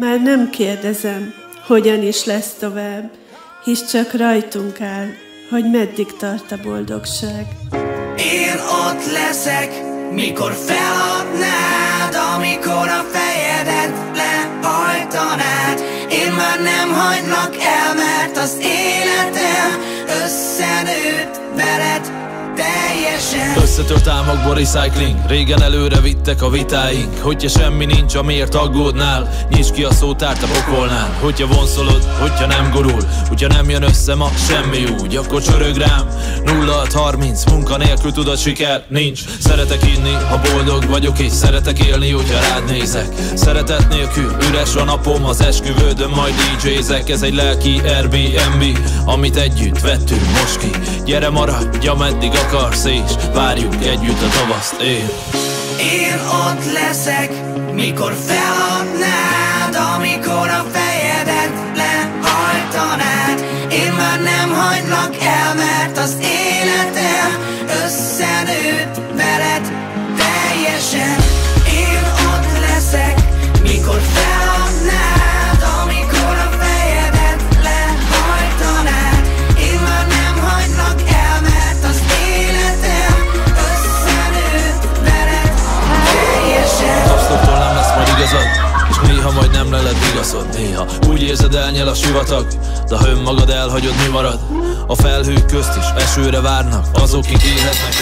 Már nem kérdezem, hogyan is lesz tovább, hisz csak rajtunk áll, hogy meddig tart a boldogság. Én ott leszek, mikor feladnád, amikor a fejedet lehajtanád. Én már nem hagylak el, mert az életem összenőtt veled teljesen Összetört álmokból recycling. Régen előre vittek a vitáink. Hogyha semmi nincs, amiért aggódnál? Nyisd ki a szótárt a pokolnál. Hogyha vonszolod, hogyha nem gurul. Hogyha nem jön össze ma semmi úgy. Akkor csörög rám. 0630 Munka nélkül tudod siker nincs. Szeretek inni, ha boldog vagyok És szeretek élni, hogyha rád nézek. Szeretet nélkül üres a napom Az esküvődön majd DJ-zek Ez egy lelki Airbnb Amit együtt vettünk most ki. Gyere maradj, ameddig akarsz És várjuk együtt a tavaszt én. Én ott leszek, mikor feladnád, so damn úgy érzed elnyel a sivatag De ha önmagad elhagyod mi marad? A felhők közt is esőre várnak Azok, kik élhetnek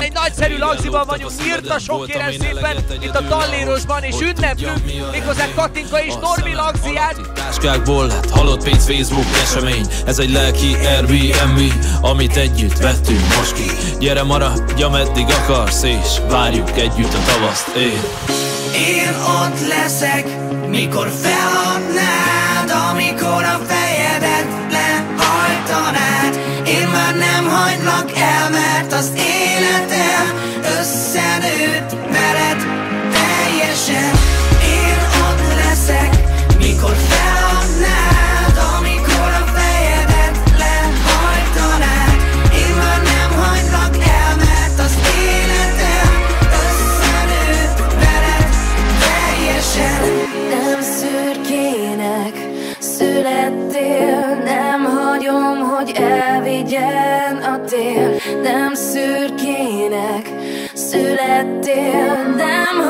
Egy nagyszerű lagziban vagyunk, írtasok kérem szépen, itt a Tallérosban, és ünneplünk méghozzá Katinka és Normi lagziát. Táskákból lett halott pénz Facebook esemény. Ez egy lelki Airbnb Amit együtt vettünk most ki. Gyere maradj, ameddig akarsz És várjuk együtt a tavaszt. Én. Én ott leszek, mikor feladnád, születtél, nem hagyom, hogy elvigyen a tél. Nem szürkének születtél, nem